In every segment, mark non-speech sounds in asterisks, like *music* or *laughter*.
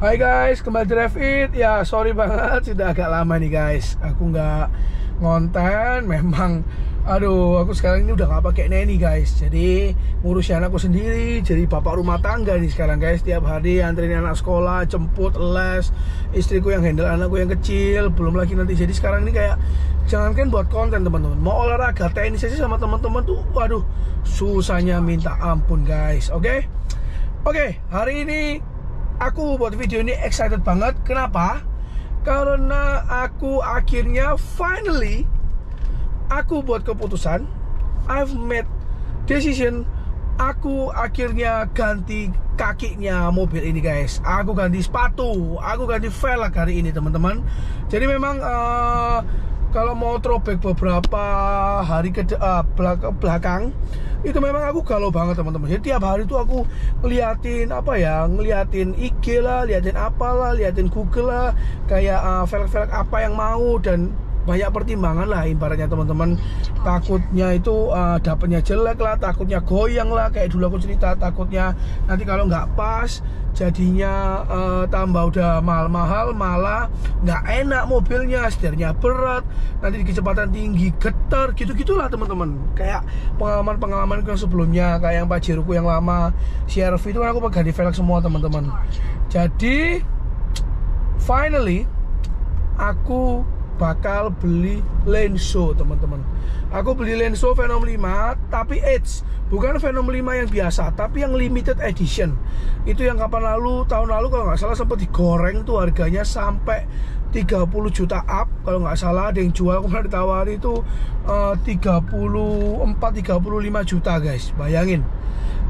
Hai guys, kembali Drive It. Ya sorry banget, sudah agak lama nih guys. Aku nggak ngonten Memang, aduh aku sekarang ini udah nggak pakai neni guys. Jadi ngurusin anakku sendiri Jadi bapak rumah tangga nih sekarang guys. Tiap hari anterin anak sekolah, jemput, les. Istriku yang handle anakku yang kecil. Belum lagi nanti, jadi sekarang ini kayak Jangankan buat konten teman-teman. Mau olahraga tenis aja sama teman-teman tuh Waduh, susahnya minta ampun guys. Oke? Okay? Oke, okay, hari ini aku buat video ini excited banget. Kenapa? Karena aku akhirnya finally aku buat keputusan. I've made decision. Aku akhirnya ganti kakinya mobil ini guys. Aku ganti sepatu. Aku ganti velg hari ini teman-teman. Jadi memang uh, kalau mau throwback beberapa hari ke uh, belakang itu memang aku galau banget teman-teman. Jadi tiap hari itu aku ngeliatin apa ya ngeliatin IG lah liatin apalah liatin Google lah kayak uh, velg-velg apa yang mau dan banyak pertimbangan lah ibaratnya teman-teman. Takutnya itu uh, dapatnya jelek lah takutnya goyang lah kayak dulu aku cerita takutnya nanti kalau nggak pas jadinya uh, tambah udah mahal-mahal malah nggak enak mobilnya setirnya berat nanti di kecepatan tinggi getar gitu gitulah teman-teman. Kayak pengalaman-pengalaman yang sebelumnya kayak yang Pajeruku yang lama CRV itu kan aku ganti velg semua teman-teman. Jadi finally aku bakal beli Lenso teman-teman. Aku beli Lenso Venom 5 tapi Edge bukan Venom 5 yang biasa tapi yang limited edition. Itu yang kapan lalu tahun lalu kalau nggak salah sempat digoreng tuh harganya sampai 30 juta up. Kalau nggak salah ada yang jual kemarin ditawari itu uh, 34 35 juta guys. Bayangin.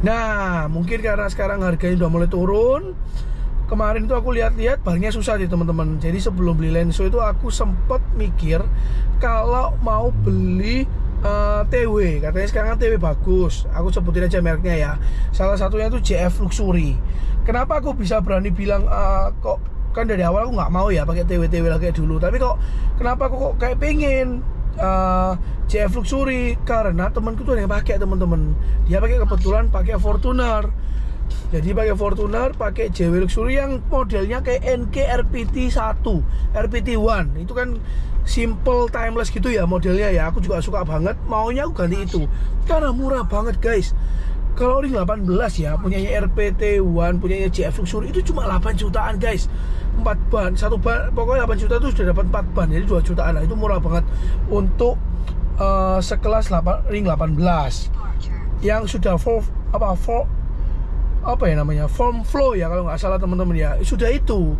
Nah mungkin karena sekarang harganya udah mulai turun kemarin itu aku lihat-lihat barangnya susah sih teman-teman. Jadi sebelum beli lenso itu aku sempet mikir kalau mau beli uh, eh, TW katanya sekarang TW bagus. Aku sebutin aja mereknya ya. Salah satunya itu JF Luxury. Kenapa aku bisa berani bilang uh, kok kan dari awal aku nggak mau ya pakai TW TW lagi dulu. Tapi kok kenapa aku kok kayak pengen uh, Luxury? Karena temanku tuh yang pakai teman-teman. Dia pakai kebetulan pakai Fortuner jadi pakai Fortuner pakai JW Luxury yang modelnya kayak NK RPT 1 RPT 1 itu kan simple timeless gitu ya modelnya ya. Aku juga suka banget. Maunya aku ganti itu. Karena murah banget guys. Kalau ring 18 ya punyanya RPT 1 punyanya JF Luxury itu cuma 8 jutaan guys. 4 ban satu ban pokoknya 8 juta itu sudah dapat 4 ban jadi 2 jutaan. Lah itu murah banget. Untuk uh, sekelas 8, ring 18 yang sudah full apa full apa ya namanya form flow ya kalau nggak salah teman-teman ya. Sudah itu.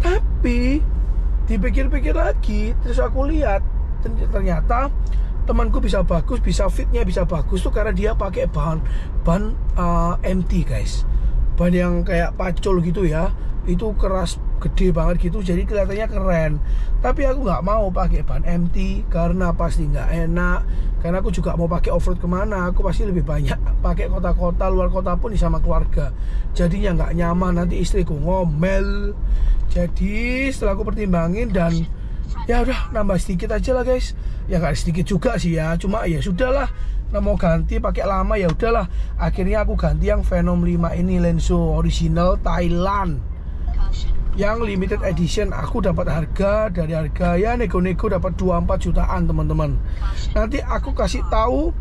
Tapi dipikir-pikir lagi terus aku lihat ternyata temanku bisa bagus bisa fitnya bisa bagus tuh karena dia pakai bahan ban uh, MT guys. Ban yang kayak pacul gitu ya. Itu keras gede banget gitu jadi kelihatannya keren. Tapi aku nggak mau pakai ban MT karena pasti nggak enak. Karena aku juga mau pakai offroad ke mana aku pasti lebih banyak *laughs* pakai kota-kota luar kota pun sama keluarga. Jadinya nggak nyaman nanti istriku ngomel. Jadi setelah aku pertimbangin dan ya udah nambah sedikit aja lah guys. Ya nggak sedikit juga sih ya cuma ya sudahlah. Nah mau ganti pakai lama ya udahlah. Akhirnya aku ganti yang Venom 5 ini Lenso original Thailand yang limited edition aku dapat harga dari harga ya nego-nego dapat 24 jutaan teman-teman. Nanti aku kasih tahu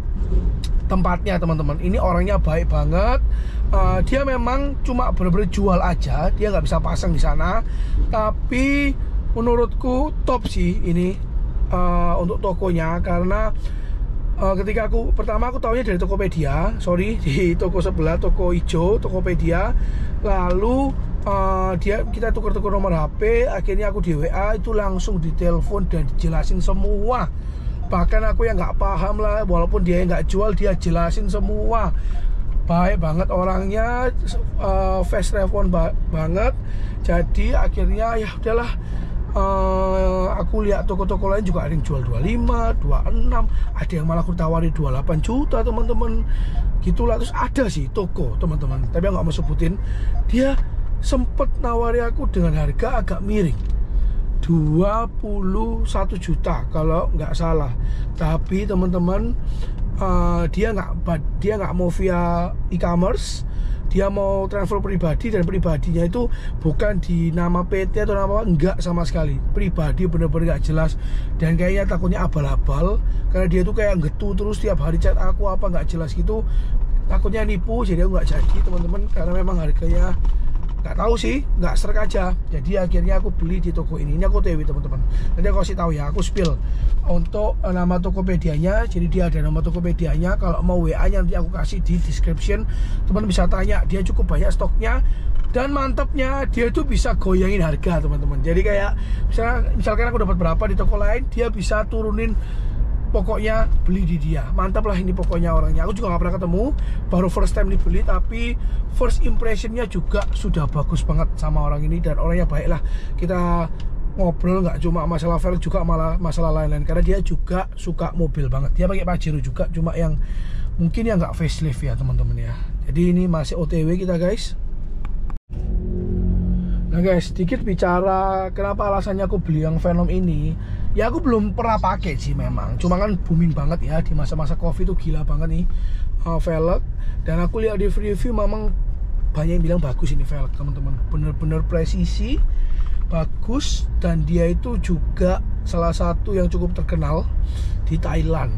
tempatnya teman-teman. Ini orangnya baik banget. Uh, dia memang cuma bener-bener jual aja dia nggak bisa pasang di sana. Tapi menurutku top sih ini uh, untuk tokonya. Karena uh, ketika aku pertama aku tahunya dari Tokopedia sorry *laughs* di toko sebelah toko hijau Tokopedia. Lalu uh, dia kita tukar-tukar nomor HP akhirnya aku di WA itu langsung ditelepon dan dijelasin semua. Bahkan aku yang nggak paham lah walaupun dia nggak jual dia jelasin semua. Baik banget orangnya uh, fast respon ba banget. Jadi akhirnya ya udahlah uh, aku lihat toko-toko lain juga ada yang jual 25, 26 ada yang malah aku tawari 28 juta teman-teman. Gitulah terus ada sih toko teman-teman. Tapi nggak mau sebutin. Dia sempet nawari aku dengan harga agak miring. 21 juta kalau nggak salah. Tapi teman-teman uh, dia nggak dia nggak mau via e-commerce. Dia mau transfer pribadi dan pribadinya itu bukan di nama PT atau nama apa enggak sama sekali. Pribadi bener-bener nggak jelas. Dan kayaknya takutnya abal-abal karena dia tuh kayak getu terus tiap hari chat aku apa nggak jelas gitu. Takutnya nipu jadi aku nggak jadi teman-teman. Karena memang harganya nggak tahu sih nggak serak aja. Jadi akhirnya aku beli di toko ini. Ini aku TW teman-teman. Nanti aku kasih tahu ya aku spill. Untuk eh, nama Tokopedia-nya jadi dia ada nama Tokopedia-nya. Kalau mau WA nya nanti aku kasih di description. Teman bisa tanya dia cukup banyak stoknya. Dan mantapnya dia itu bisa goyangin harga teman-teman. Jadi kayak misalkan aku dapat berapa di toko lain dia bisa turunin pokoknya beli di dia. Mantap lah ini pokoknya orangnya. Aku juga nggak pernah ketemu baru first time dibeli tapi first impressionnya juga sudah bagus banget sama orang ini dan orangnya baik lah. Kita ngobrol nggak cuma masalah velg juga malah masalah lain-lain. Karena dia juga suka mobil banget. Dia pakai Pajero juga cuma yang mungkin yang nggak facelift ya teman-teman ya. Jadi ini masih OTW kita guys. Nah guys, sedikit bicara kenapa alasannya aku beli yang Venom ini Ya aku belum pernah pakai sih memang. Cuma kan booming banget ya di masa-masa covid itu gila banget nih uh, velg. Dan aku lihat di review memang banyak yang bilang bagus ini velg teman-teman. Bener-bener presisi, bagus Dan dia itu juga salah satu yang cukup terkenal di Thailand.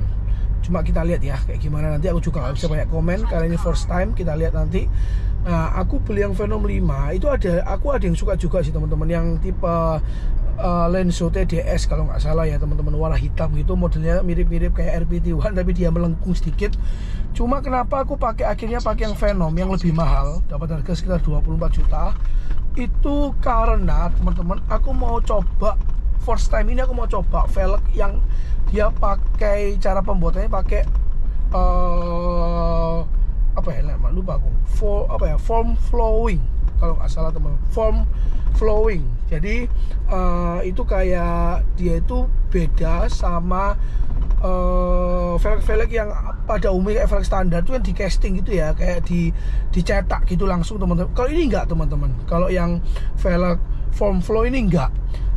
Cuma kita lihat ya kayak gimana nanti. Aku juga gak bisa banyak komen Karena ini first time kita lihat nanti. Nah, aku beli yang Venom 5 itu ada aku ada yang suka juga sih teman-teman. Yang tipe uh, Lenso TDS kalau nggak salah ya teman-teman. Warna hitam gitu modelnya mirip-mirip kayak RPT1 *laughs* tapi dia melengkung sedikit. Cuma kenapa aku pakai akhirnya pakai yang Venom yang lebih mahal dapat harga sekitar 24 juta. Itu karena teman-teman aku mau coba first time ini aku mau coba velg yang dia pakai cara pembuatannya pakai uh, apa ya lupa aku. For apa ya form flowing kalau nggak salah teman. Form flowing. Jadi uh, itu kayak dia itu beda sama uh, velg-velg yang pada umumnya velg standar itu yang di casting gitu ya. Kayak di dicetak gitu langsung teman-teman. Kalau ini enggak teman-teman? Kalau yang velg form flow ini enggak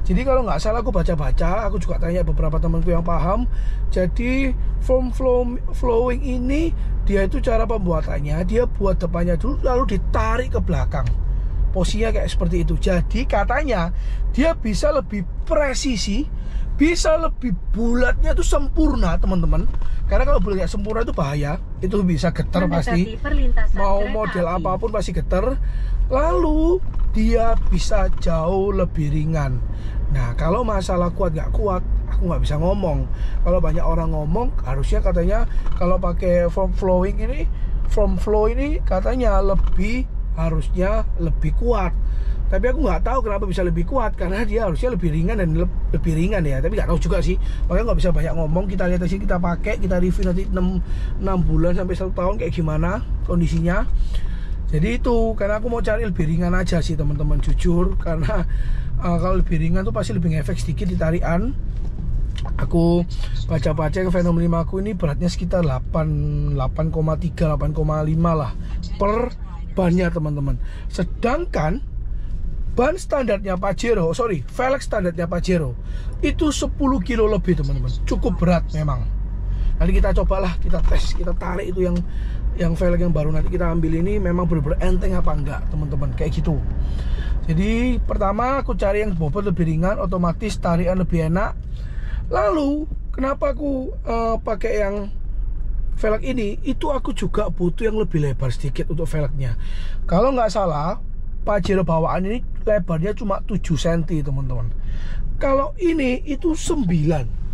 jadi kalau nggak salah aku baca-baca, aku juga tanya beberapa temanku yang paham. Jadi form flow, flowing ini dia itu cara pembuatannya dia buat depannya dulu lalu ditarik ke belakang. Posisinya kayak seperti itu. Jadi katanya dia bisa lebih presisi, bisa lebih bulatnya itu sempurna teman-teman. Karena kalau bulatnya sempurna itu bahaya, itu bisa getar pasti. Mau model apa pun pasti getar. Lalu dia bisa jauh lebih ringan Nah kalau masalah kuat nggak kuat, aku nggak bisa ngomong. Kalau banyak orang ngomong, harusnya katanya kalau pakai form flowing ini, form flow ini katanya lebih harusnya lebih kuat. Tapi aku nggak tahu kenapa bisa lebih kuat karena dia harusnya lebih ringan dan le lebih ringan ya. Tapi nggak tahu juga sih. Makanya nggak bisa banyak ngomong. Kita lihat sini kita pakai, kita review nanti 6, 6 bulan sampai satu tahun kayak gimana kondisinya jadi itu karena aku mau cari lebih ringan aja sih teman-teman jujur karena uh, kalau lebih ringan tuh pasti lebih ngefek sedikit di tarian aku baca-baca ke Venom 5 aku ini beratnya sekitar 8 8,3 8,5 lah per bannya teman-teman. Sedangkan ban standarnya Pajero sorry velg standarnya Pajero itu 10 kilo lebih teman-teman. Cukup berat memang. Nanti kita cobalah kita tes kita tarik itu yang yang velg yang baru. Nanti kita ambil ini memang benar-benar enteng apa enggak teman-teman. Kayak gitu. Jadi pertama aku cari yang bobot lebih ringan otomatis tarikan lebih enak. Lalu kenapa aku uh, pakai yang velg ini itu aku juga butuh yang lebih lebar sedikit untuk velgnya. Kalau nggak salah Pajero bawaan ini lebarnya cuma 7 cm teman-teman. Kalau ini itu 9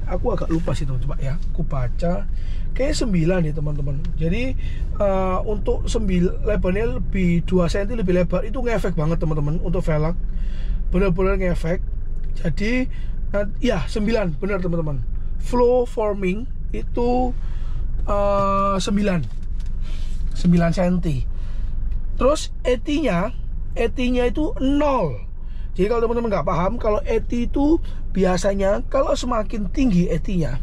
aku agak lupa sih teman-teman. Ya aku baca. Kayak 9 nih teman-teman. Jadi uh, untuk 9 lebarnya lebih 2 cm lebih lebar itu ngefek banget teman-teman untuk velg. Bener-bener ngefek. Jadi uh, ya 9 bener teman-teman. Flow forming itu uh, 9 9 cm terus etinya etinya itu 0 jadi kalau teman-teman nggak paham kalau eti itu biasanya kalau semakin tinggi etinya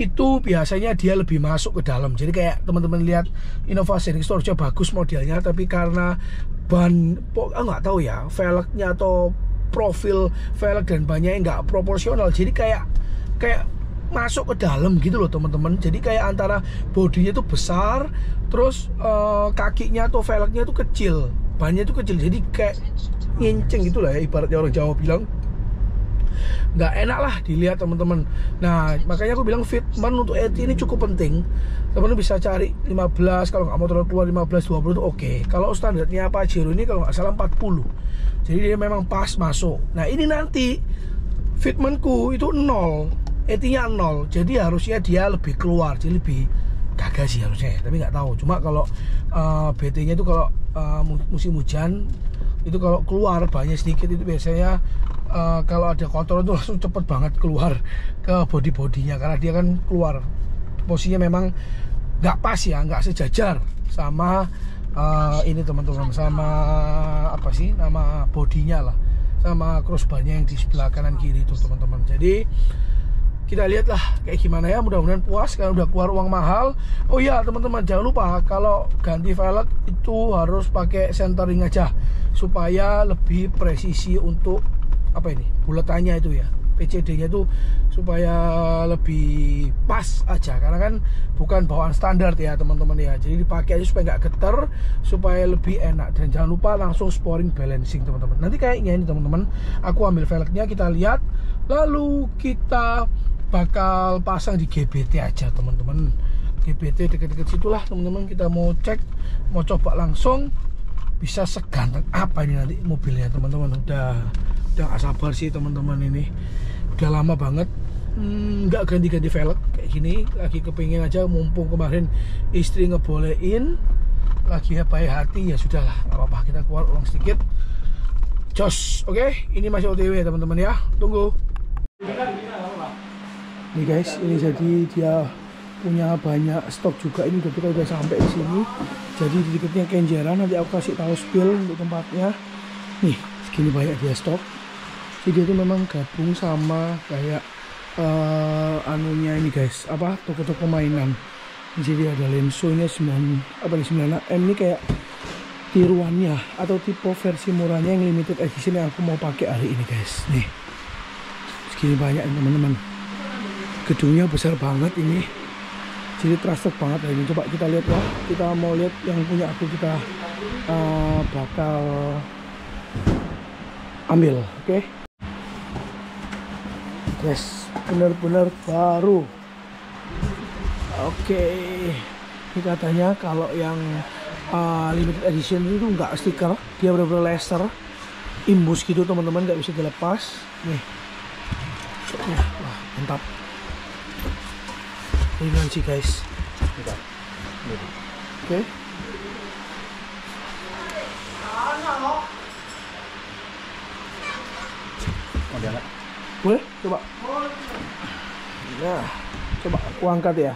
itu biasanya dia lebih masuk ke dalam. Jadi kayak teman-teman lihat inovasi ini storage bagus modelnya tapi karena ban ah, nggak tahu ya velgnya atau profil velg dan bannya nggak proporsional. Jadi kayak kayak masuk ke dalam gitu loh teman-teman. Jadi kayak antara bodinya tuh besar terus uh, kakinya atau velgnya tuh kecil bannya tuh kecil. Jadi kayak nginceng gitu lah ya ibaratnya orang Jawa bilang. Nggak enak lah dilihat teman-teman. Nah makanya aku bilang fitment untuk ET ini cukup penting. Teman-teman bisa cari 15 kalau nggak mau terlalu keluar 15 20 itu oke. Kalau standarnya Pajero ini kalau nggak salah 40 jadi dia memang pas masuk. Nah ini nanti fitmentku itu nol ET-nya nol. Jadi harusnya dia lebih keluar jadi lebih gagal sih harusnya tapi nggak tahu. Cuma kalau uh, eh, BT-nya itu kalau uh, musim hujan itu kalau keluar banyak sedikit itu biasanya uh, kalau ada kotoran itu *laughs* langsung cepet banget keluar ke body bodinya karena dia kan keluar posisinya memang nggak pas ya nggak sejajar sama uh, ini teman-teman sama apa sih nama bodinya lah. Sama crossbarnya yang di sebelah kanan kiri itu teman-teman. Jadi kita lihat lah kayak gimana ya mudah-mudahan puas karena udah keluar uang mahal. Oh iya teman-teman jangan lupa kalau ganti velg itu harus pakai centering aja supaya lebih presisi untuk apa ini buletannya itu ya PCD-nya itu supaya lebih pas aja. Karena kan bukan bawaan standar ya teman-teman ya. Jadi dipakai aja supaya nggak geter supaya lebih enak. Dan jangan lupa langsung sporing balancing teman-teman. Nanti kayaknya ini teman-teman aku ambil velgnya kita lihat. Lalu kita bakal pasang di GBT aja teman-teman. GBT deket-deket situlah teman-teman. Kita mau cek mau coba langsung bisa seganteng apa ini nanti mobilnya teman-teman. Udah udah gak sabar sih teman-teman ini. Udah lama banget. Hmm, nggak hmm, ganti-ganti velg kayak gini. Lagi kepingin aja mumpung kemarin istri ngebolehin lagi ya baik hati ya sudahlah apa-apa. Kita keluar uang sedikit. Jos oke? Okay? ini masih otw teman-teman ya. Tunggu nih guys ini jadi dia punya banyak stok juga. Ini udah kita udah sampai di sini. Jadi di dekatnya kenjeran nanti aku kasih tahu spill untuk tempatnya. Nih segini banyak dia stok. Jadi dia itu memang gabung sama kayak uh, anunya ini guys. Apa? Toko-toko mainan. Jadi ada lenso ini 9 apa nih 9 M ini kayak tiruannya atau tipe versi murahnya yang limited edition yang aku mau pakai hari ini guys. Nih segini banyak teman-teman gedungnya besar banget ini. Jadi trusted banget ini. Coba kita lihat ya. Kita mau lihat yang punya aku kita uh, bakal ambil oke? Okay? yes benar-benar baru. Oke okay. ini katanya kalau yang uh, limited edition itu nggak stiker dia benar-benar laser imbus gitu teman-teman nggak bisa dilepas. Nih. Wah mantap ini nanti guys oke okay. Boleh? Coba. Nah, coba aku angkat ya.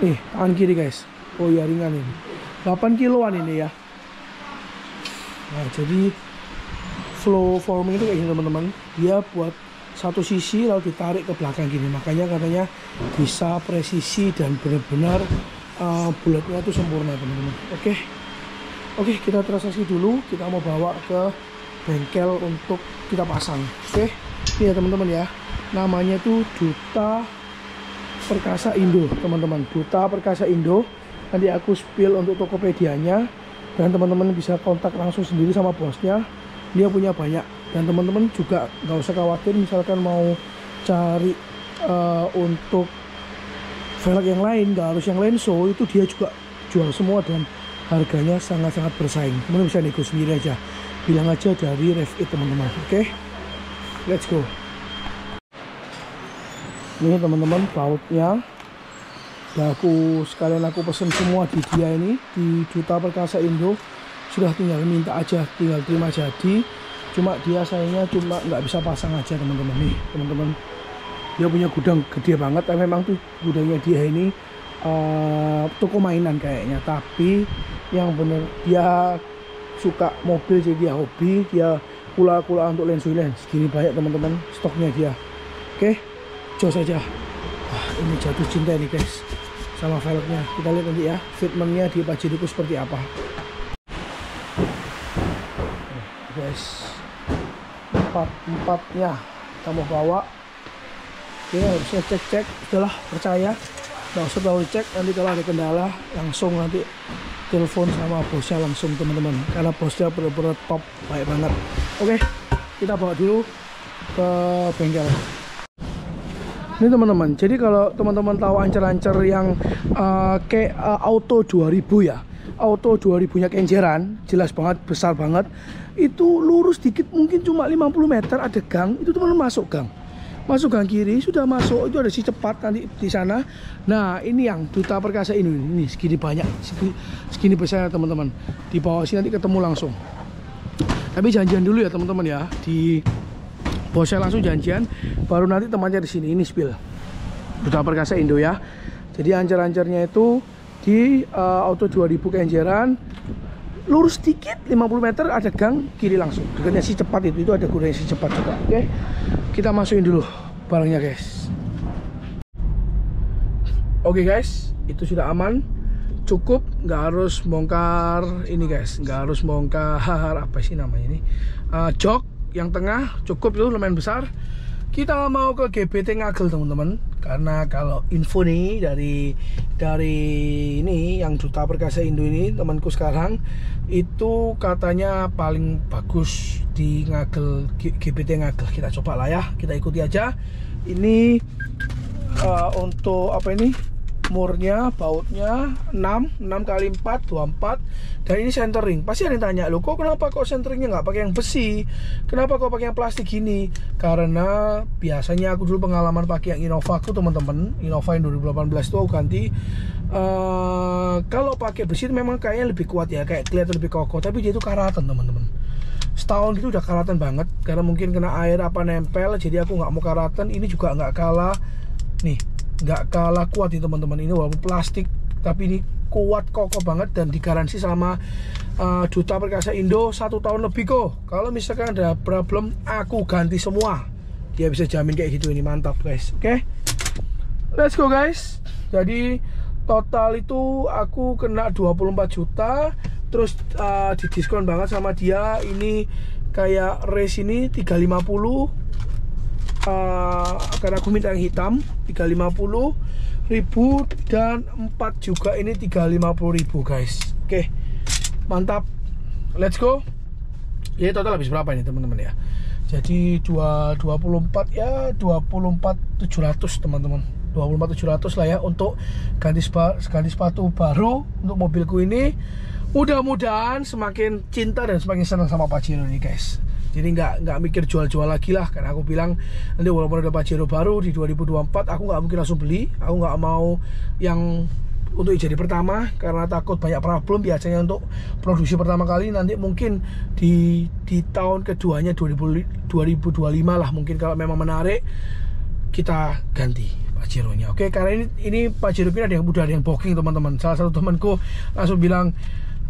Nih, tangan kiri guys. Oh iya ringan ini. 8 kiloan ini ya. Nah, jadi flow forming itu kayak gini teman-teman. Dia buat satu sisi lalu ditarik ke belakang gini. Makanya katanya bisa presisi dan benar-benar uh, bulatnya itu sempurna teman-teman. Oke. Oke, kita transaksi dulu. Kita mau bawa ke bengkel untuk kita pasang oke ini ya teman-teman ya namanya itu Duta Perkasa Indo teman-teman Duta Perkasa Indo nanti aku spill untuk Tokopedia-nya dan teman-teman bisa kontak langsung sendiri sama bosnya dia punya banyak dan teman-teman juga nggak usah khawatir misalkan mau cari uh, untuk velg yang lain nggak harus yang lenso itu dia juga jual semua dan harganya sangat-sangat bersaing. Teman-teman bisa nego sendiri aja. Bilang aja dari Rev teman-teman. Oke? Okay? let's go. Ini teman-teman bautnya. Udah aku sekalian aku pesen semua di dia ini di Duta Perkasa Indo. Sudah tinggal minta aja tinggal terima. Jadi cuma dia sayangnya cuma nggak bisa pasang aja teman-teman. Nih teman-teman. Dia punya gudang gede banget tapi memang tuh gudangnya dia ini uh, toko mainan kayaknya. Tapi yang bener dia suka mobil jadi dia hobi dia kula-kula untuk lens lens gini banyak teman-teman stoknya dia. Oke jos saja wah ini jatuh cinta nih guys sama velgnya. Kita lihat nanti ya fitmentnya di Pajeriku seperti apa. Guys empat empatnya kita mau bawa. Oke harusnya cek cek. Udahlah percaya. Nggak usah cek. Nanti kalau ada kendala langsung nanti telepon sama bosnya langsung teman-teman. Karena bosnya benar-benar top baik banget. Oke kita bawa dulu ke bengkel. Ini teman-teman. Jadi kalau teman-teman tahu ancer-ancer yang uh, kayak uh, auto 2000 ya auto 2000 nya kenjeran jelas banget besar banget. Itu lurus dikit mungkin cuma 50 meter ada gang. Itu teman-teman masuk gang. Masuk gang kiri sudah masuk. Itu ada si cepat nanti di sana. Nah ini yang duta perkasa ini. Ini segini banyak segini, segini besar teman-teman. Di bawah sini nanti ketemu langsung. Tapi janjian dulu ya teman-teman ya. Di bosnya langsung janjian. Baru nanti temannya di sini. Ini spill. Duta perkasa Indo ya. Jadi ancar-ancarnya itu di uh, auto 2000 kenjeran lurus sedikit 50 meter ada gang kiri langsung. Dekatnya si cepat itu itu ada gudang si cepat juga. Oke okay? kita masukin dulu barangnya guys. Oke okay, guys itu sudah aman. Cukup nggak harus bongkar ini guys. Nggak harus bongkar *laughs* apa sih namanya ini? Uh, jok yang tengah cukup itu lumayan besar. Kita mau ke GBT Ngagel teman-teman karena kalau info nih dari dari ini yang Duta Perkasa Indo ini temanku sekarang itu katanya paling bagus di Ngagel GBT Ngagel. Kita coba lah ya kita ikuti aja. Ini uh, untuk apa ini murnya bautnya 6 6 kali 4 24 dan ini centering. Pasti ada yang tanya lo kok kenapa kok centeringnya nggak pakai yang besi? Kenapa kok pakai yang plastik gini? Karena biasanya aku dulu pengalaman pakai yang Innova aku teman-teman. Innova yang 2018 itu aku ganti. Uh, kalau pakai besi itu memang kayaknya lebih kuat ya kayak kelihatan lebih kokoh tapi dia itu karatan teman-teman. Setahun itu udah karatan banget karena mungkin kena air apa nempel jadi aku nggak mau karatan. Ini juga nggak kalah. Nih nggak kalah kuat nih teman-teman. Ini walaupun plastik tapi ini kuat kokoh banget dan digaransi sama uh, Duta Perkasa Indo satu tahun lebih kok. Kalau misalkan ada problem aku ganti semua. Dia bisa jamin kayak gitu. Ini mantap guys. Oke? Okay? let's go guys. Jadi total itu aku kena 24 juta. Terus uh, didiskon banget sama dia. Ini kayak race ini 350 uh, karena aku minta yang hitam 350 ribu dan 4 juga. Ini 350 ribu guys. Oke okay. mantap. Let's go. Ya total habis berapa ini teman-teman ya? Jadi 2, 24 ya 24 700 teman-teman. 24 700 lah ya untuk ganti, ganti sepatu baru untuk mobilku ini. Mudah-mudahan semakin cinta dan semakin senang sama Pajero ini guys jadi nggak nggak mikir jual-jual lagi lah. Karena aku bilang nanti walaupun ada Pajero baru di 2024 aku nggak mungkin langsung beli. Aku nggak mau yang untuk jadi pertama karena takut banyak problem biasanya untuk produksi pertama kali. Nanti mungkin di di tahun keduanya 2000, 2025 lah mungkin kalau memang menarik kita ganti Pajero nya oke karena ini ini Pajero ini ada yang udah ada yang booking teman-teman. Salah satu temanku langsung bilang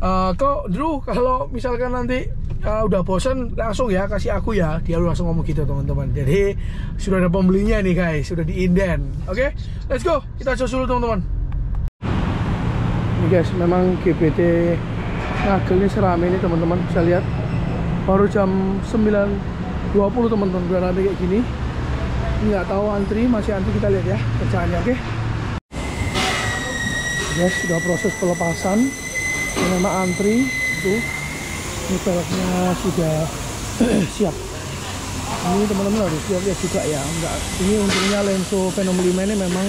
uh, kok Drew kalau misalkan nanti uh, udah bosen langsung ya kasih aku ya. Dia langsung ngomong gitu teman-teman. Jadi sudah ada pembelinya nih guys. Sudah di inden. Oke? Okay? let's go. Kita cus dulu teman-teman. Ini guys memang GBT Nagel ini seram ini teman-teman. Bisa lihat baru jam 9.20 teman-teman. Udah rame kayak gini. Nggak tahu antri masih antri kita lihat ya kerjaannya oke? Okay? guys sudah proses pelepasan memang antri itu ini peleknya sudah *clears throat* siap. Ini teman-teman harus siap ya juga ya. Enggak ini untungnya Lenso Venom 5 ini memang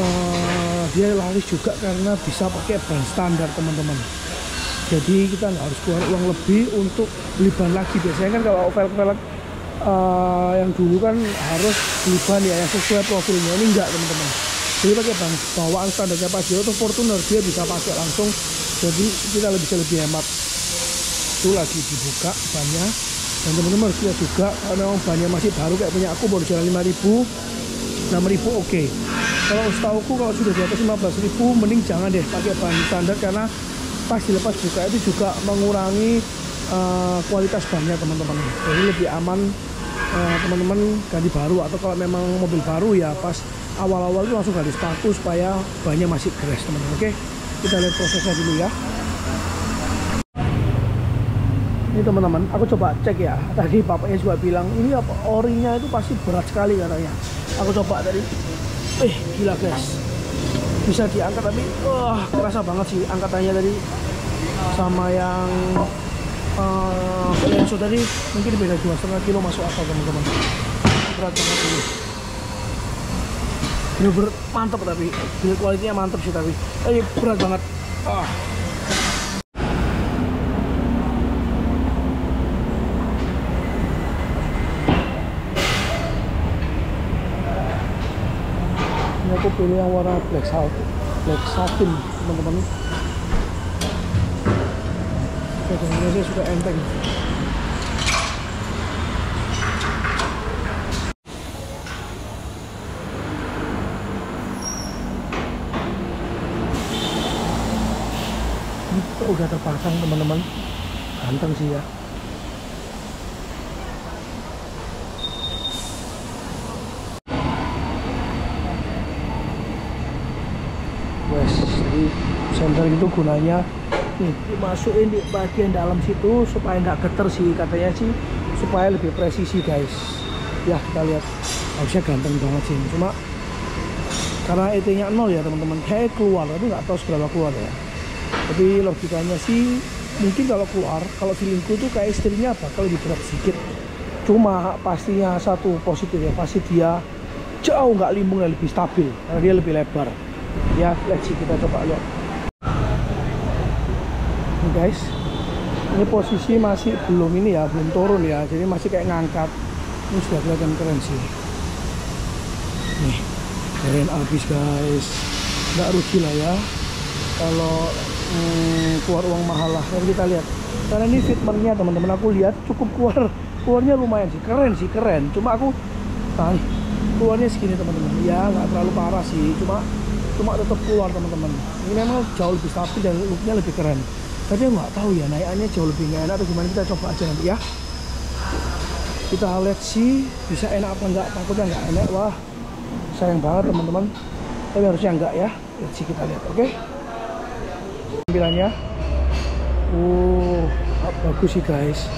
uh, dia laris juga karena bisa pakai ban standar teman-teman. Jadi kita nggak harus keluar uang lebih untuk beli ban lagi. Biasanya kan kalau velg-velg uh, yang dulu kan harus beli ban ya yang sesuai profilnya. Ini enggak teman-teman. Jadi pakai ban bawaan standarnya Pajero atau Fortuner dia bisa pakai langsung jadi kita lebih bisa lebih hemat itu lagi dibuka bannya dan teman-teman harus lihat juga kalau memang bannya masih baru kayak punya aku baru jalan 5000 6000 oke okay. kalau setauku kalau sudah di atas 15000 mending jangan deh pakai ban standar karena pas dilepas buka itu juga mengurangi uh, kualitas bannya teman-teman jadi lebih aman eh, teman-teman uh, ganti baru atau kalau memang mobil baru ya pas awal-awal itu langsung ganti sepatu supaya bannya masih keras teman-teman oke okay? Kita lihat prosesnya dulu ya. Ini teman-teman aku coba cek ya. Tadi bapaknya juga bilang ini apa orinya itu pasti berat sekali katanya. Aku coba tadi. Eh gila guys. Bisa diangkat tapi wah kerasa banget sih angkatannya tadi. Sama yang uh, Lenso tadi mungkin beda dua setengah kilo masuk akal teman-teman. Berat banget ini bener-bener mantap tapi. Build kualitinya mantap sih tapi. Eh berat banget. Ah. Ini aku pilih yang warna black salt. Black satin teman-teman. Biasanya saya suka enteng Ini udah terpasang teman-teman. Ganteng sih ya. Wes, jadi senter itu gunanya nih dimasukin di bagian dalam situ supaya nggak geter sih katanya sih supaya lebih presisi guys. Ya kita lihat. Harusnya ganteng banget sih cuma karena ET nya nol ya teman-teman. Kayak keluar tapi nggak tahu seberapa keluar ya tapi logikanya sih mungkin kalau keluar kalau feelingku tuh kayak istrinya bakal lebih berat sedikit. Cuma pastinya satu positif ya. Pasti dia jauh nggak limbung dan lebih stabil. Karena dia lebih lebar. Ya let's see kita coba lihat. Ini guys ini posisi masih belum ini ya belum turun ya. Jadi masih kayak ngangkat. Ini sudah kelihatan keren sih. Nih keren abis guys. Nggak rugi lah ya. Kalau hmm, keluar uang mahal lah. Mari kita lihat. Karena ini fitmentnya teman-teman aku lihat cukup keluar. *laughs* Keluarnya lumayan sih. Keren sih keren. Cuma aku nah, keluarnya segini teman-teman. Ya nggak terlalu parah sih. Cuma cuma tetap keluar teman-teman. Ini memang jauh lebih stabil dan looknya lebih keren. Tapi nggak tahu ya naikannya jauh lebih enak atau gimana. Kita coba aja nanti ya. Kita lihat sih bisa enak apa enggak takutnya nggak enak. Wah sayang banget teman-teman. Tapi harusnya enggak ya. Lihat sih kita lihat oke? okay? Tampilannya. Uh bagus sih guys.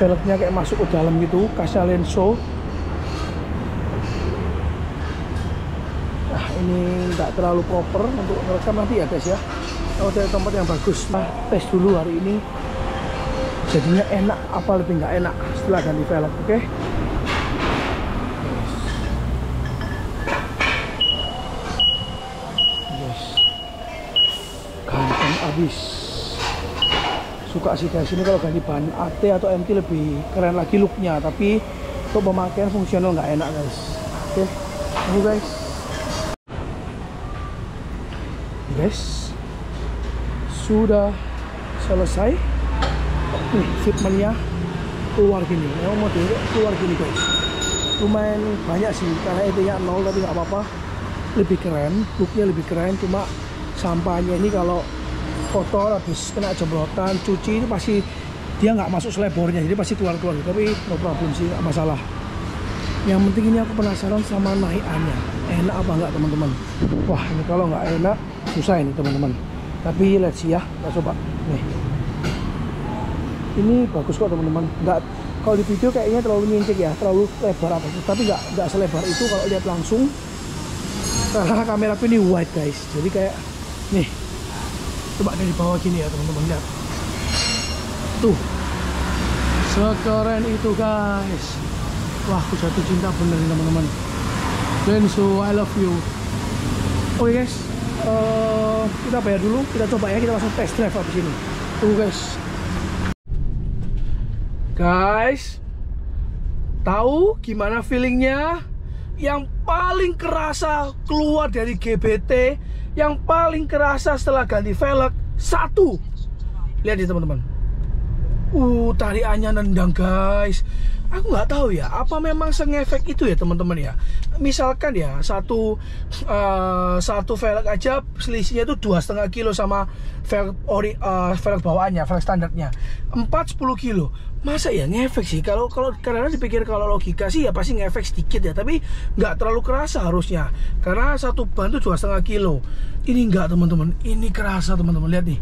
Velgnya kayak masuk ke dalam gitu kasnya lenso nah ini nggak terlalu proper untuk merekam nanti ya guys ya. Kalau dari tempat yang bagus nah, tes dulu hari ini. Jadinya enak apa lebih nggak enak setelah ganti velg oke? okay? yes. Ganteng abis suka sih guys ini kalau ganti ban AT atau MT lebih keren lagi looknya tapi untuk pemakaian fungsional nggak enak guys. Oke okay. tunggu guys. Guys sudah selesai. Nih fitmentnya keluar gini. Yang model keluar gini guys. Lumayan banyak sih karena itu nya nol tapi nggak apa-apa. Lebih keren looknya lebih keren cuma sampahnya ini kalau kotor habis kena jemblotan cuci itu pasti dia nggak masuk selebornya jadi pasti keluar-keluar. Tapi no problem sih nggak masalah. Yang penting ini aku penasaran sama naikannya enak apa enggak teman-teman? Wah ini kalau nggak enak susah ini teman-teman. Tapi let's see ya kita coba. Nih. Ini bagus kok teman-teman. Nggak kalau di video kayaknya terlalu nyincik ya terlalu lebar apa tapi nggak nggak selebar itu kalau lihat langsung. Karena kamera aku ini wide guys. Jadi kayak nih coba dari bawah gini ya teman-teman lihat. Tuh. Sekeren itu guys. Wah aku jatuh cinta bener nih teman-teman. Lenso I love you. Oke okay, guys. Uh, kita bayar dulu. Kita coba ya. Kita langsung test drive habis ini. Tunggu guys. Guys. Tahu gimana feelingnya yang paling kerasa keluar dari GBT yang paling kerasa setelah ganti velg satu. Lihat ya teman-teman. Uh tariannya nendang guys. Aku nggak tahu ya apa memang sengefek itu ya teman-teman ya? Misalkan ya satu uh, satu velg aja selisihnya itu dua setengah kilo sama velg ori uh, velg bawaannya velg standarnya. 4 10 kilo masa ya ngefek sih? Kalau kalau karena dipikir kalau logika sih ya pasti ngefek sedikit ya tapi nggak terlalu kerasa harusnya. Karena satu ban itu dua setengah kilo. Ini nggak teman-teman. Ini kerasa teman-teman. Lihat nih.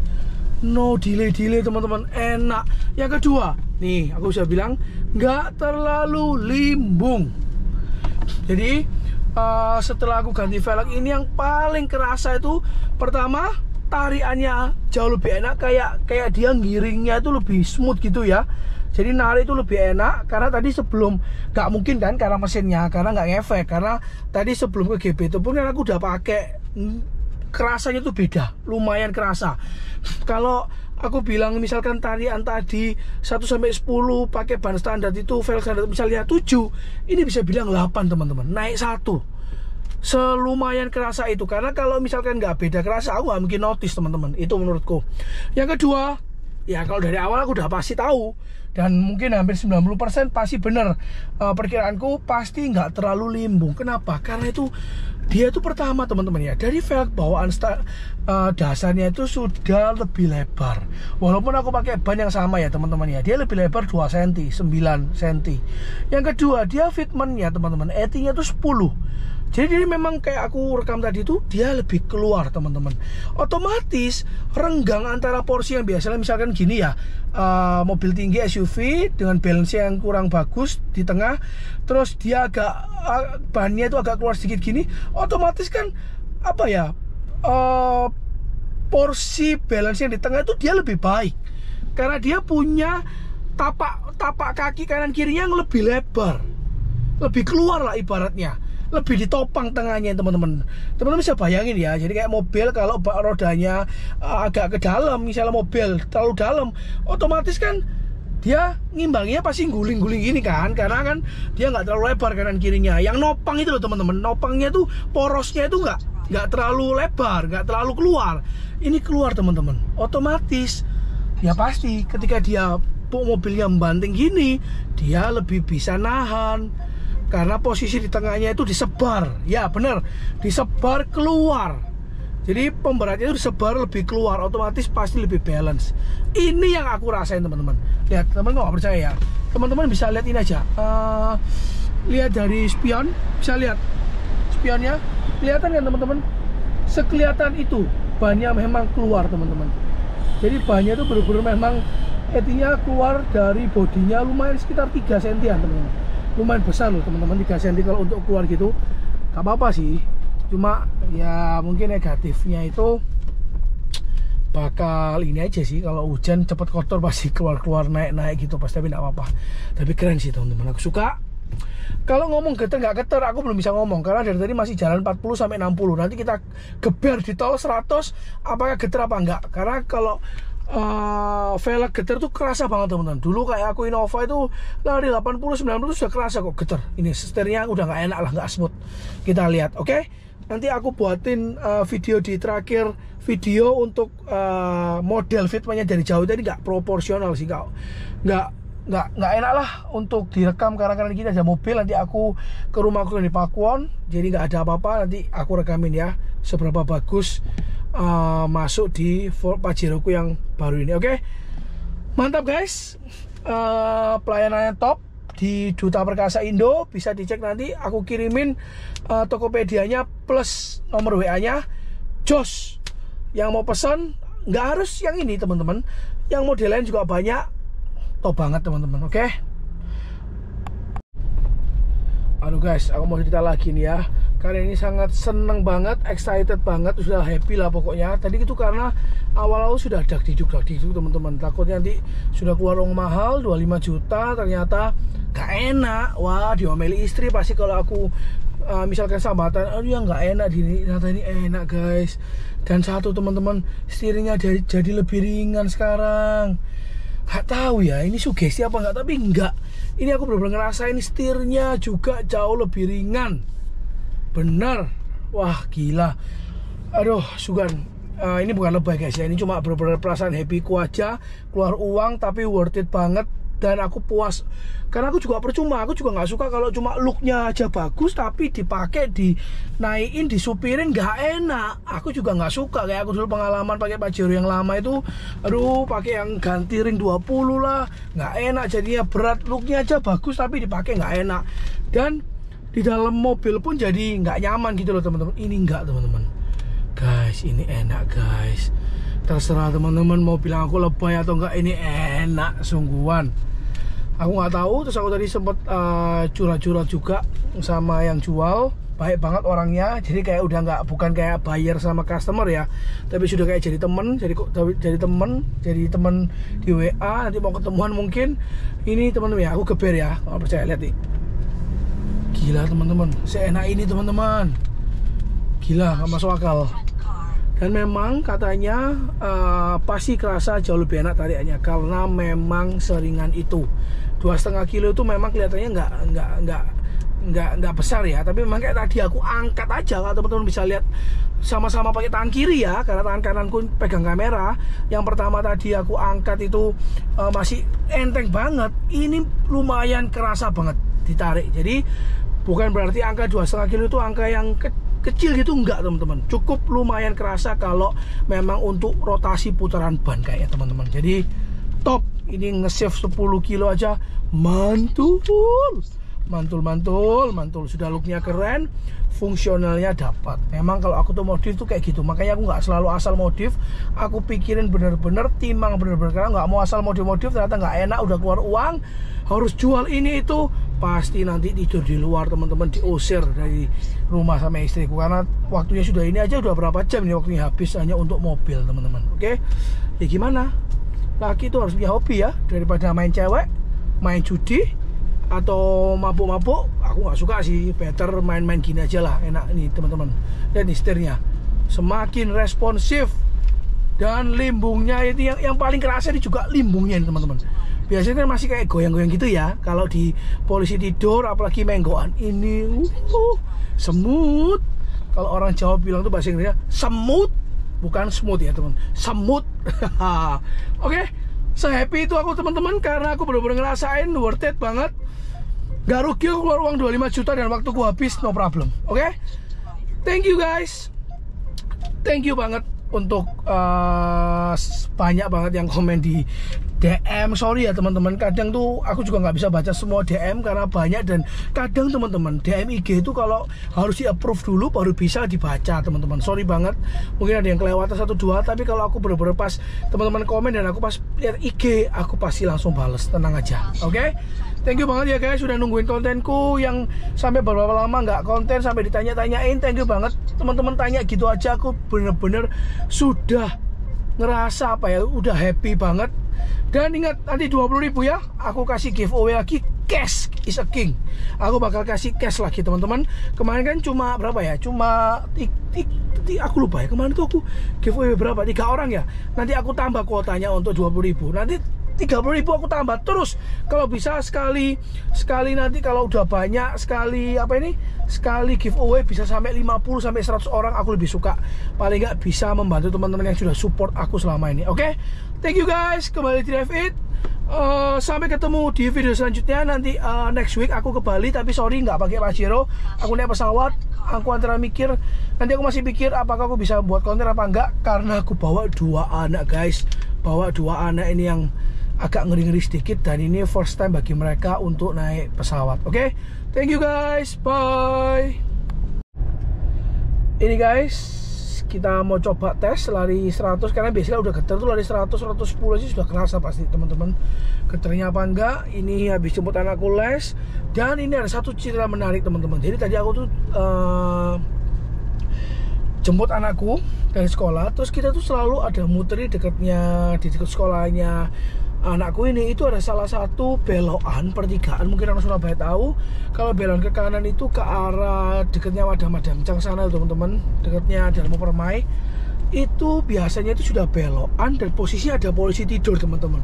No delay delay teman-teman. Enak. Yang kedua nih aku bisa bilang nggak terlalu limbung. Jadi uh, setelah aku ganti velg ini yang paling kerasa itu pertama tariannya jauh lebih enak. Kayak kayak dia giringnya itu lebih smooth gitu ya jadi narik itu lebih enak karena tadi sebelum nggak mungkin kan karena mesinnya karena nggak ngefek karena tadi sebelum ke GB itu pun kan aku udah pakai hmm, kerasanya tuh beda lumayan kerasa. Kalau aku bilang misalkan tarian tadi 1 sampai 10 pakai ban standar itu velg standar misalnya 7 ini bisa bilang 8 teman-teman. Naik satu. Selumayan kerasa itu. Karena kalau misalkan nggak beda kerasa aku nggak mungkin notice teman-teman. Itu menurutku. Yang kedua ya kalau dari awal aku udah pasti tahu dan mungkin hampir 90% pasti benar. Uh, perkiraanku pasti nggak terlalu limbung. Kenapa? Karena itu dia itu pertama teman-teman ya. Dari velg bawaan uh, dasarnya itu sudah lebih lebar. Walaupun aku pakai ban yang sama ya teman-teman ya. Dia lebih lebar 2 cm 9 cm yang kedua dia fitmentnya teman-teman etinya itu 10 jadi, jadi memang kayak aku rekam tadi itu dia lebih keluar teman-teman. Otomatis renggang antara porsi yang biasanya misalkan gini ya uh, mobil tinggi SUV dengan balance yang kurang bagus di tengah terus dia agak uh, bannya itu agak keluar sedikit gini otomatis kan apa ya uh, porsi balance yang di tengah itu dia lebih baik. Karena dia punya tapak tapak kaki kanan kirinya yang lebih lebar lebih keluar lah ibaratnya lebih ditopang tengahnya teman-teman. Teman-teman bisa bayangin ya jadi kayak mobil kalau bak rodanya uh, agak ke dalam misalnya mobil terlalu dalam otomatis kan dia ngimbanginya pasti guling-guling gini kan karena kan dia nggak terlalu lebar kanan kirinya. Yang nopang itu loh teman-teman nopangnya tuh porosnya itu nggak nggak terlalu lebar nggak terlalu keluar. Ini keluar teman-teman. Otomatis ya pasti ketika dia mobilnya membanting gini dia lebih bisa nahan karena posisi di tengahnya itu disebar. Ya benar. Disebar keluar. Jadi pemberatnya itu disebar lebih keluar. Otomatis pasti lebih balance. Ini yang aku rasain teman-teman. Lihat teman-teman nggak percaya ya? Teman-teman bisa lihat ini aja. Uh, lihat dari spion. Bisa lihat spionnya. Kelihatan kan teman-teman? Sekelihatan itu. Bannya memang keluar teman-teman. Jadi bannya itu benar-benar memang etinya keluar dari bodinya lumayan sekitar 3 cm teman-teman lumayan besar loh teman-teman 3 cm kalau untuk keluar gitu gak apa-apa sih. Cuma ya mungkin negatifnya itu bakal ini aja sih. Kalau hujan cepet kotor *laughs* pasti keluar-keluar naik-naik gitu pasti tapi gak apa-apa. Tapi keren sih teman-teman. Aku suka. Kalau ngomong geter nggak geter. Aku belum bisa ngomong karena dari tadi masih jalan 40 sampai 60 nanti kita geber di tol 100 apakah geter apa enggak? Karena kalau uh, velg getar tuh kerasa banget teman-teman. Dulu kayak aku Innova itu lari 80 90 sudah kerasa kok getar ini setirnya udah nggak enak lah nggak smooth. Kita lihat oke? Okay? nanti aku buatin uh, video di terakhir video untuk uh, model fitmentnya dari jauh. Tadi nggak proporsional sih kau nggak nggak nggak enak lah untuk direkam karena karena kita. Ada mobil nanti aku ke rumahku di Pakuan jadi nggak ada apa-apa nanti aku rekamin ya. Seberapa bagus uh, masuk di Pajeroku yang baru ini. Oke, okay? mantap guys. Uh, pelayanannya top di Duta Perkasa Indo bisa dicek nanti. Aku kirimin uh, Tokopedia-nya plus nomor WA-nya. Jos yang mau pesan nggak harus yang ini teman-teman. Yang model lain juga banyak. Top banget teman-teman. Oke. Okay? Aduh guys, aku mau cerita lagi nih ya kali ini sangat seneng banget, excited banget, sudah happy lah pokoknya. Tadi itu karena awal-awal sudah dak diduk dak diduk teman-teman. Takutnya nanti sudah keluar uang mahal 25 juta, ternyata gak enak. Wah, diomeli istri pasti kalau aku uh, misalkan sambatan, aduh yang gak enak ini, ternyata ini enak guys. Dan satu teman-teman, setirnya jadi, jadi lebih ringan sekarang. Gak tahu ya, ini sugesti apa enggak, tapi enggak. Ini aku benar-benar ngerasain setirnya juga jauh lebih ringan benar. Wah gila. Aduh Sugan. Uh, ini bukan lebay guys ya. Ini cuma bener-bener perasaan happy ku aja. Keluar uang tapi worth it banget. Dan aku puas. Karena aku juga percuma. Aku juga nggak suka kalau cuma looknya aja bagus tapi dipakai dinaikin disupirin nggak enak. Aku juga nggak suka. Kayak aku dulu pengalaman pakai Pajero yang lama itu aduh pakai yang ganti ring 20 lah. Nggak enak. Jadinya berat looknya aja bagus tapi dipakai nggak enak. Dan di dalam mobil pun jadi nggak nyaman gitu loh teman-teman. Ini nggak teman-teman. Guys ini enak guys. Terserah teman-teman mau bilang aku lebay atau enggak ini enak sungguhan. Aku nggak tahu terus aku tadi sempet uh, curhat-curhat juga sama yang jual. Baik banget orangnya jadi kayak udah nggak bukan kayak buyer sama customer ya. Tapi sudah kayak jadi temen jadi kok jadi temen jadi temen di WA nanti mau ketemuan mungkin. Ini teman-teman ya aku geber ya kalau percaya lihat nih gila teman-teman. Seenak ini teman-teman. Gila nggak masuk akal. Dan memang katanya uh, pasti kerasa jauh lebih enak tariknya karena memang seringan itu. Dua setengah kilo itu memang kelihatannya nggak nggak nggak nggak nggak besar ya. Tapi memang kayak tadi aku angkat aja kalau teman-teman bisa lihat sama-sama pakai tangan kiri ya karena tangan kananku pegang kamera. Yang pertama tadi aku angkat itu uh, masih enteng banget. Ini lumayan kerasa banget ditarik. Jadi bukan berarti angka dua setengah kilo itu angka yang ke kecil gitu enggak teman-teman. Cukup lumayan kerasa kalau memang untuk rotasi putaran ban kayak teman-teman. Jadi top. Ini nge-save 10 kilo aja. Mantul. Mantul mantul mantul. Sudah looknya keren fungsionalnya dapat. Memang kalau aku tuh modif tuh kayak gitu. Makanya aku nggak selalu asal modif. Aku pikirin bener-bener timang bener-bener. Karena nggak mau asal modif-modif ternyata nggak enak udah keluar uang harus jual ini itu pasti nanti tidur di luar teman-teman diusir dari rumah sama istriku. Karena waktunya sudah ini aja udah berapa jam ini waktunya habis hanya untuk mobil teman-teman. Oke? Ya gimana? Laki itu harus punya hobi ya daripada main cewek main judi atau mabuk-mabuk. Aku nggak suka sih better main-main gini aja lah enak nih teman-teman. Dan istirnya semakin responsif dan limbungnya itu yang, yang paling kerasa ini juga limbungnya nih teman-teman biasanya kan masih kayak goyang-goyang gitu ya kalau di polisi tidur apalagi menggoan ini uh, semut kalau orang Jawa bilang tuh bahasa Inggrisnya semut bukan smooth ya teman semut *laughs* oke okay? sehappy itu aku teman-teman karena aku benar-benar ngerasain worth it banget Gak rugi aku keluar uang 25 juta dan waktu ku habis no problem. Oke? Okay? Thank you guys. Thank you banget untuk uh, banyak banget yang komen di DM sorry ya teman-teman. Kadang tuh aku juga nggak bisa baca semua DM karena banyak dan kadang teman-teman DM IG itu kalau harus di approve dulu baru bisa dibaca teman-teman. Sorry banget. Mungkin ada yang kelewatan satu dua tapi kalau aku bener-bener pas teman-teman komen dan aku pas lihat IG aku pasti langsung bales. Tenang aja oke? Okay? thank you banget ya guys sudah nungguin kontenku yang sampai berapa lama nggak konten sampai ditanya-tanyain. Thank you banget. Teman-teman tanya gitu aja aku bener-bener sudah ngerasa apa ya udah happy banget. Dan ingat nanti 20 ribu ya Aku kasih giveaway lagi Cash is a king. Aku bakal kasih cash lagi teman-teman. Kemarin kan cuma berapa ya? Cuma tik, tik, tik, Aku lupa ya Kemarin tuh aku giveaway berapa? Tiga orang ya? Nanti aku tambah kuotanya untuk 20 ribu. Nanti 30 ribu aku tambah terus. Kalau bisa sekali sekali nanti kalau udah banyak sekali apa ini sekali giveaway bisa sampai 50 sampai 100 orang aku lebih suka. Paling nggak bisa membantu teman-teman yang sudah support aku selama ini oke? Okay? thank you guys kembali di Drive It. Uh, sampai ketemu di video selanjutnya. Nanti uh, next week aku ke Bali tapi sorry nggak pakai Pajero. Aku naik pesawat aku antara mikir nanti aku masih pikir apakah aku bisa buat konten apa enggak karena aku bawa dua anak guys. Bawa dua anak ini yang agak ngeri-ngeri sedikit dan ini first time bagi mereka untuk naik pesawat oke? Okay? thank you guys bye. Ini guys kita mau coba tes lari 100 karena biasanya udah getar tuh lari 100 110 sih sudah kerasa pasti teman-teman. Getarnya apa enggak? Ini habis jemput anakku les. Dan ini ada satu cerita menarik teman-teman. Jadi tadi aku tuh uh, jemput anakku dari sekolah terus kita tuh selalu ada muteri dekatnya di dekat sekolahnya anakku ini itu ada salah satu belokan pertigaan. Mungkin orang Surabaya tahu kalau belok ke kanan itu ke arah dekatnya Madam Madam Cang sana teman-teman. Dekatnya Darmo Permai. Itu biasanya itu sudah belokan dan posisi ada polisi tidur teman-teman.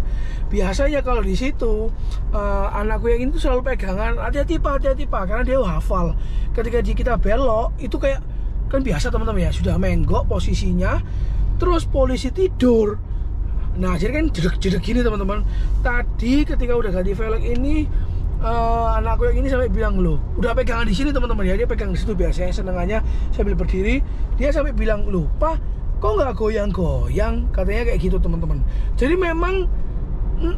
Biasanya kalau di situ uh, anakku yang ini tuh selalu pegangan hati-hati pak hati-hati pak karena dia hafal. Ketika kita belok itu kayak kan biasa teman-teman ya sudah menggok posisinya terus polisi tidur Nah jadi kan jedek-jedek gini teman-teman. Tadi ketika udah ganti velg ini uh, Anakku yang ini sampai bilang loh Udah pegangan di sini teman-teman. Ya Dia pegang di situ biasanya senengannya sambil berdiri. Dia sampai bilang loh Pak kok nggak goyang-goyang? Katanya kayak gitu teman-teman. Jadi memang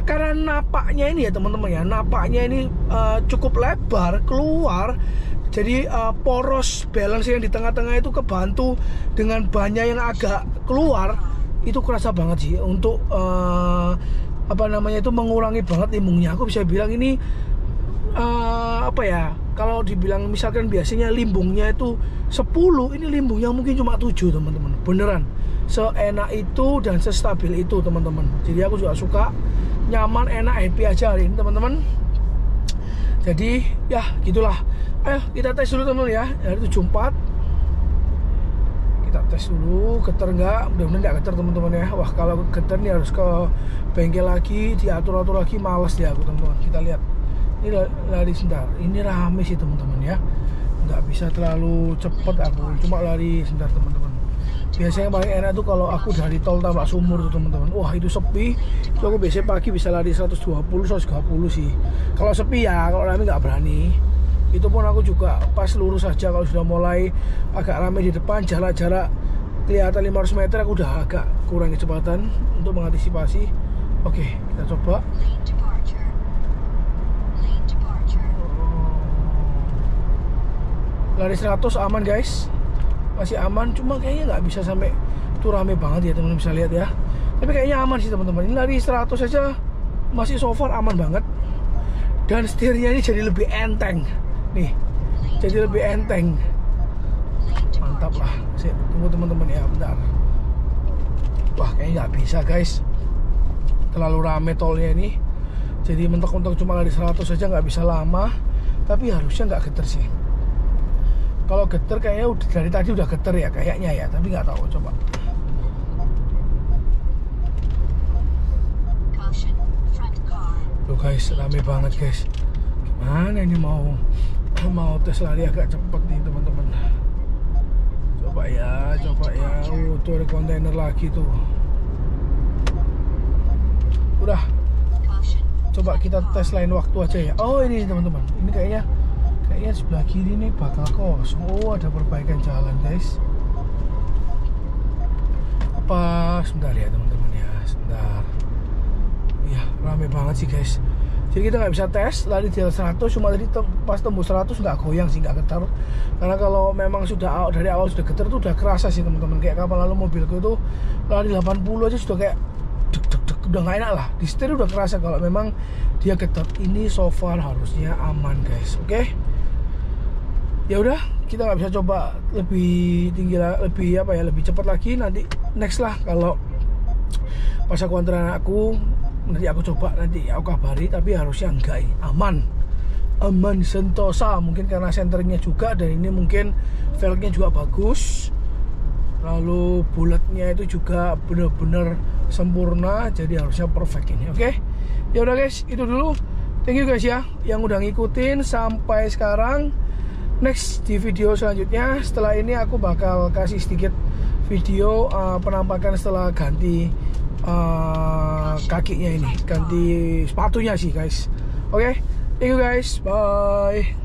karena napaknya ini ya teman-teman ya napaknya ini uh, cukup lebar keluar. Jadi uh, poros balance yang di tengah-tengah itu kebantu dengan banyak yang agak keluar itu kerasa banget sih untuk uh, apa namanya itu mengurangi banget limbungnya. Aku bisa bilang ini uh, apa ya kalau dibilang misalkan biasanya limbungnya itu 10 ini limbungnya mungkin cuma 7 teman-teman. Beneran. Seenak itu dan sestabil itu teman-teman. Jadi aku juga suka nyaman enak happy aja hari ini teman-teman. Jadi ya gitulah. Ayo kita tes dulu teman ya. Dari 74 kita tes dulu getar nggak? Mudah-mudahan nggak getar teman-teman ya. Wah kalau getar nih harus ke bengkel lagi diatur-atur lagi males ya aku teman-teman. Kita lihat. Ini lari sebentar. Ini rame sih teman-teman ya. Nggak bisa terlalu cepet aku. Cuma lari sebentar teman-teman. Biasanya paling enak tuh kalau aku dari tol tambak sumur tuh teman-teman. Wah itu sepi. So aku biasanya pagi bisa lari 120 130 sih. Kalau sepi ya kalau rame nggak berani. Itu pun aku juga pas lurus saja kalau sudah mulai agak ramai di depan jarak-jarak kelihatan 500 meter aku udah agak kurang kecepatan untuk mengantisipasi. Oke kita coba. Lari 100 aman guys. Masih aman cuma kayaknya nggak bisa sampai tuh rame banget ya teman-teman bisa lihat ya. Tapi kayaknya aman sih teman-teman. Ini lari 100 saja masih so far aman banget. Dan setirnya ini jadi lebih enteng. Nih jadi lebih enteng mantap lah. Saya tunggu teman-teman ya bentar. Wah kayaknya nggak bisa guys. Terlalu rame tolnya ini. Jadi mentok-mentok cuma lari 100 saja nggak bisa lama. Tapi harusnya nggak geter sih. Kalau geter kayaknya udah dari tadi udah geter ya kayaknya ya. Tapi nggak tahu coba. Tuh guys, rame banget guys. Gimana ini mau *coughs* mau tes lari agak cepet nih teman-teman. Coba ya, coba ya. Uh, tuh ada kontainer lagi tuh. Udah. Coba kita tes lain waktu aja ya. Oh ini teman-teman. Ini kayaknya kayaknya sebelah kiri ini bakal kosong oh ada perbaikan jalan guys apa sebentar ya teman-teman ya sebentar ya rame banget sih guys jadi kita nggak bisa tes lari di atas 100 cuma tadi pas tembus 100 nggak goyang sih nggak getar. Karena kalau memang sudah dari awal sudah getar tuh udah kerasa sih teman-teman. Kayak kapal lalu mobilku itu lari 80 aja sudah kayak dek dek dek udah nggak enak lah. Di setir udah kerasa kalau memang dia getar. Ini so far harusnya aman guys. Oke? Okay? ya udah kita nggak bisa coba lebih tinggi lebih apa ya lebih cepat lagi. Nanti next lah kalau pas aku antar aku nanti aku coba nanti aku kabari tapi harusnya enggak aman. Aman sentosa. Mungkin karena senternya juga dan ini mungkin velgnya juga bagus. Lalu bulatnya itu juga benar-benar sempurna jadi harusnya perfect ini oke? Okay? ya udah guys itu dulu. Thank you guys ya yang udah ngikutin sampai sekarang. Next di video selanjutnya. Setelah ini aku bakal kasih sedikit video uh, penampakan setelah ganti uh, kakinya ini. Ganti sepatunya sih guys. Oke? Okay? thank you guys. Bye